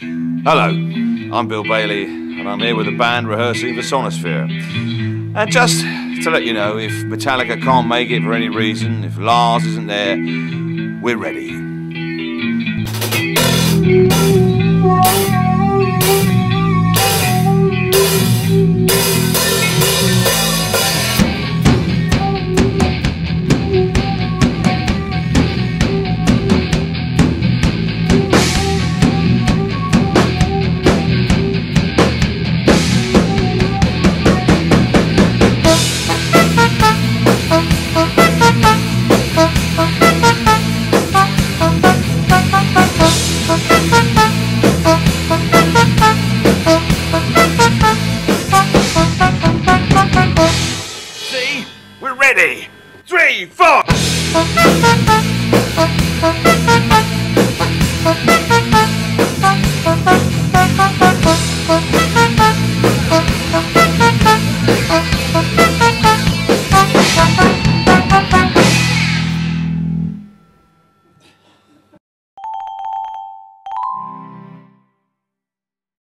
Hello, I'm Bill Bailey, and I'm here with the band rehearsing for Sonisphere. And just to let you know, if Metallica can't make it for any reason, if Lars isn't there, we're ready. Ready! Three, four!